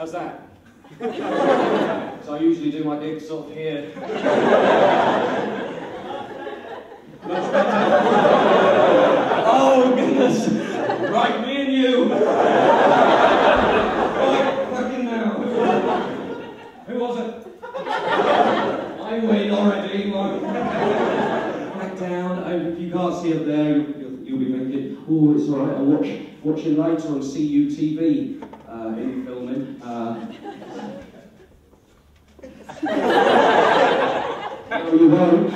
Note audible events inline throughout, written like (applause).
How's that? (laughs) so I usually do my gigs sort of here. Oh goodness! Right, me and you. right, fucking now. Who was it? I win already. Back down. Oh, if you can't see up there, you'll, you'll be thinking, oh, it's all right. I'll watch watch it later on CUTV uh, in filming. Uh, no, you won't.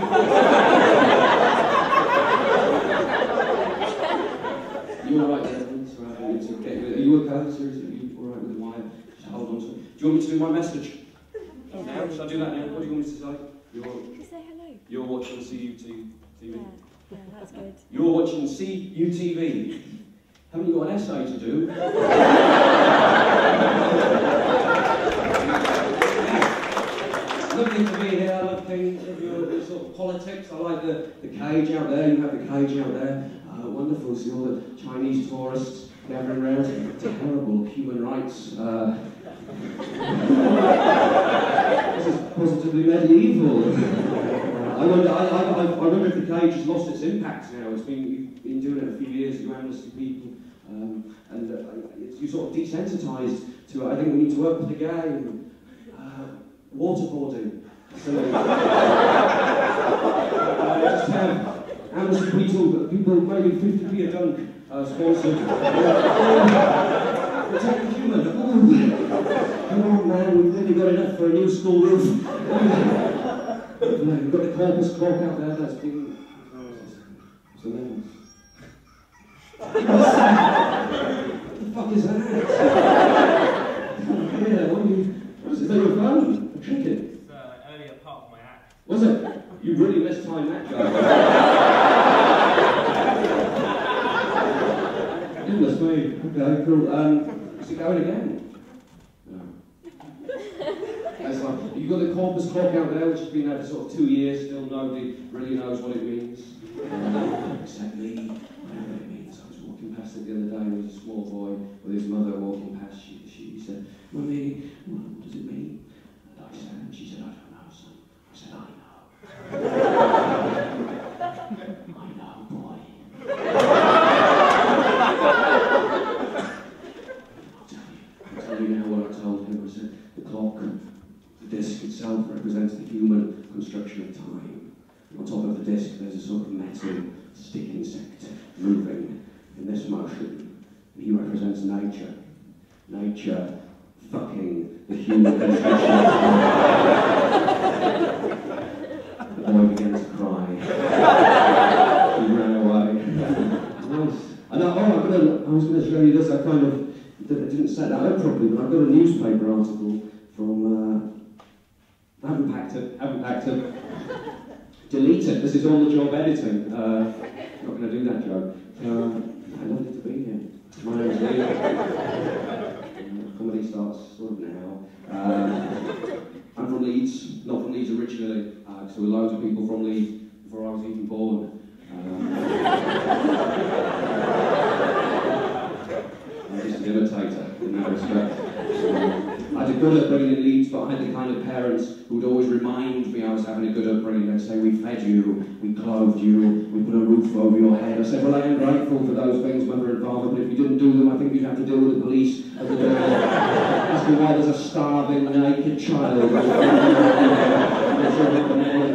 You all right there? It's all right. I need you- Are you okay? Seriously, are you all right with the wire? Just hold on to it. Do you want me to do my message? Now? Shall I do that now? What do you want me to say? You're, Can say hello? you're watching CUTV. Yeah, yeah, that's good. You're watching CUTV. Haven't you got an essay to do? Lovely to be here. I love things of your sort of politics. I like the, the cage out there. You have the cage out there. Uh, wonderful. See all the Chinese tourists gathering around. Terrible human rights. Uh, this is positively medieval. I wonder. I, I, I I wonder if the cage has lost its impact now. It's been you've been doing it a few years. You amnesty people, um, and uh, you sort of desensitised to it. I think we need to work with the game. Uh, waterboarding. So, (laughs) uh, just have amnesty people, people maybe 50p a dunk uh, sponsored. Uh, (laughs) protect the human. Oh, come on, man, we've really got enough for a new school roof. (laughs) No, you've got the corpus clock out there that's been. What's the name? What the fuck is that? yeah, what, you, what is it? Is that phone? A trinket? It's uh, earlier part of my act. Was it? You really mistimed that guy. Goodness me. Okay, cool. Um, is it going again? No. That's you've got the corpus clock out there, which has been there for sort of two years, still nobody really knows what it means. (laughs) Except me, whatever it means. I was walking past it the other there was a small boy with his mother walking past. She, she said, Mummy, what does it mean? And I said, and she said, I don't know, son. I said, I know. (laughs) I know, boy. I'll tell you. I'll tell you now what I told him. I said, the clock, the disc itself represents the human construction of time. On top of the disc, there's a sort of metal stick insect moving in this motion. He represents nature. Nature fucking the human construction of. The boy began to cry. he ran away. nice. And I, oh, gonna, I was going to show you this. I kind of I didn't set that up properly, but I've got a newspaper article from. Uh, I haven't packed it. Haven't packed it. Delete it. This is on the job editing. Uh, not going to do that joke. Uh, Comedy starts sort of now. Um, I'm from Leeds, not from Leeds originally, because uh, there were loads of people from Leeds before I was even born. Um, I'm just an imitator in that respect. Um, I did good at bringing in Leeds but I had the kind of parents who would always remind me I was having a good upbringing. They'd say, we fed you, we clothed you, we put a roof over your head. I said, well, I am grateful for those things, mother and father, but if you didn't do them, I think you'd have to deal with the police at the door. Why there's a starving, naked child.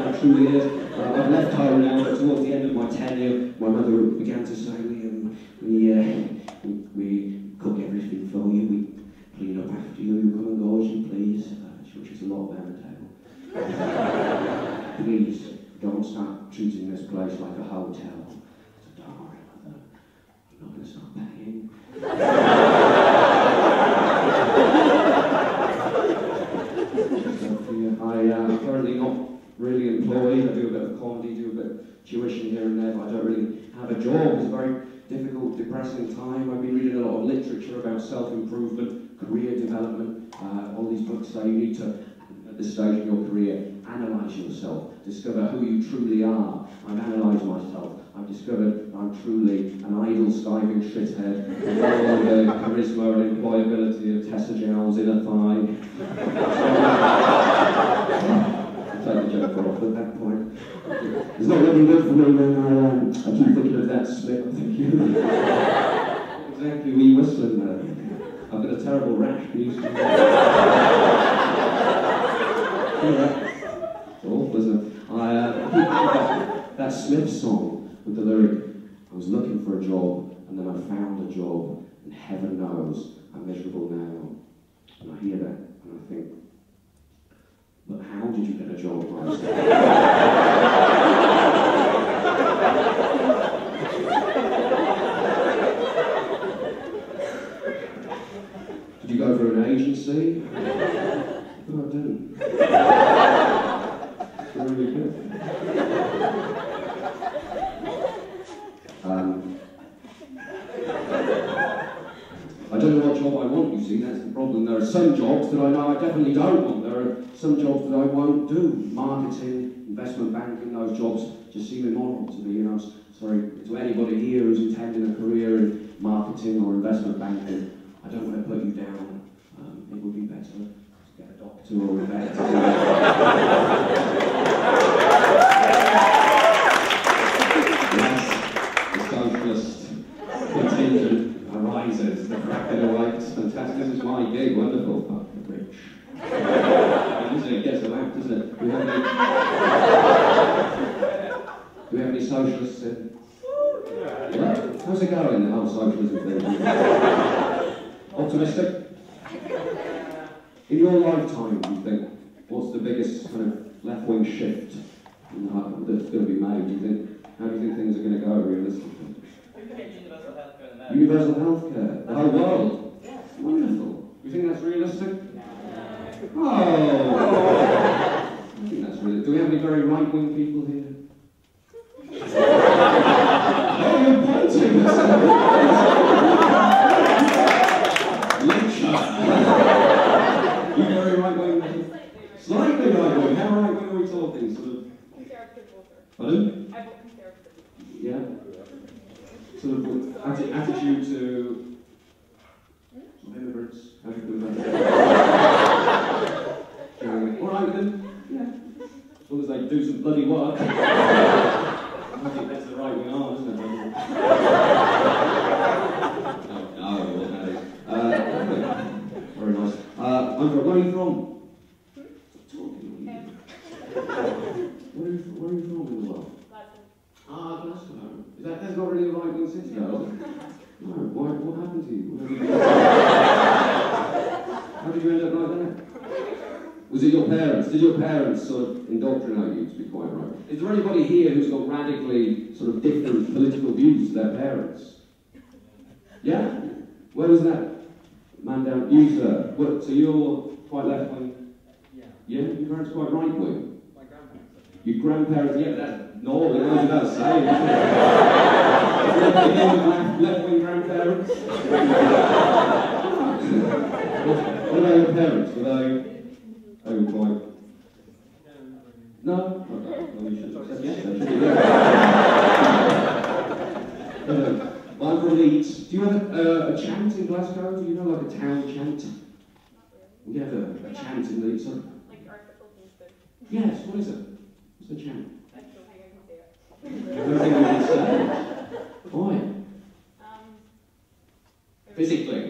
I'm truly is. Uh, I've left home now, but towards the end of my tenure, my mother began to say, we, um, we, uh, we, we cook everything for you, we clean up after you, you come and go as you please, uh, a table. please, don't start treating this place like a hotel. I said, don't worry, mother, I'm not going to start paying. (laughs) I uh, am currently not really employed. I do a bit of comedy, do a bit of tuition here and there, but I don't really have a job. It's a very difficult, depressing time. I've been reading a lot of literature about self-improvement, career development. Uh, all these books say you need to, this stage in your career, analyse yourself, discover who you truly are. I've analysed myself. I've discovered I'm truly an idle, skiving shithead, all the charisma and employability of Tessa Giles in a thigh. Take the joke off at that point. It's not looking good for me when I, um, I keep thinking of that slip. Thank you. exactly, you whistling there? I've got a terrible rash. It? I, uh, about that Smith song with the lyric, I was looking for a job, and then I found a job, and heaven knows I'm miserable now. And I hear that, and I think, but how did you get a job, Bryce? Did you go for an agency? No, I didn't. It's really good. Um, I don't know what job I want, that's the problem. There are some jobs that I know I definitely don't want. There are some jobs that I won't do. Marketing, investment banking, those jobs just seem immoral to me. You know, s- sorry to anybody here who's intending a career in marketing or investment banking. I don't want to put you down. Um, it would be better to get a doctor or a vet. to do it. Yes, the socialist contingent arises. The crackhead awakes. Fantastic. This is my gig. Wonderful. Fuck the rich. Isn't it? It gets them out, doesn't it? Do we have any, do we have any socialists in? Yeah? How's it going, the whole socialism thing? Optimistic? In your lifetime, do you think, what's the biggest kind of left-wing shift in the, that's going to be made? Do you think, how do you think things are going to go realistically? Universal healthcare. Universal healthcare, the whole world. Wonderful. You think that's realistic? Oh! I think that's really. Do we have any very right-wing people here? oh, you're pointing. Lecture. you very right-wing? Slightly right-wing. How right-wing are we talking? Sort of. Conservative voter. Pardon? I vote conservative. Yeah. Sort of atti- attitude to immigrants. How do you feel about that? Going, All right with them? Yeah. As long as they do some bloody work. (laughs) I think that's the right way on, isn't it? no, no, well, that is. Uh, very nice. Uh, I'm where are you from? Stop talking. Where are you, where are you from in the world? Glasgow. Ah, Glasgow. Is that, that's not really a right wing city, though, is? No. Why, what happened to you? (laughs) What happened to you? How did you end up like that? Was it your parents? Did your parents sort of indoctrinate you to be quite right? Is there anybody here who's got radically sort of different political views to their parents? Yeah? Where was that? Man down, you sir. What, so you're quite left wing? Yeah. Yeah? Your parents quite right wing? My grandparents. Your grandparents, yeah, that's normal, goes without saying, isn't it? Left wing grandparents? what about your parents? Were they, they were quite. No? Okay, well, you should have said yes, then, shouldn't you? Uh, I'm from Leeds. Do you have a, uh, a chant in Glasgow? Do you know, like a town chant? We have a, a chant in Leeds. Sorry. Like Arthur Fulton's book. Yes, what is it? What's the chant? I don't think I can say it. I don't think we can. Why? Um, Physically.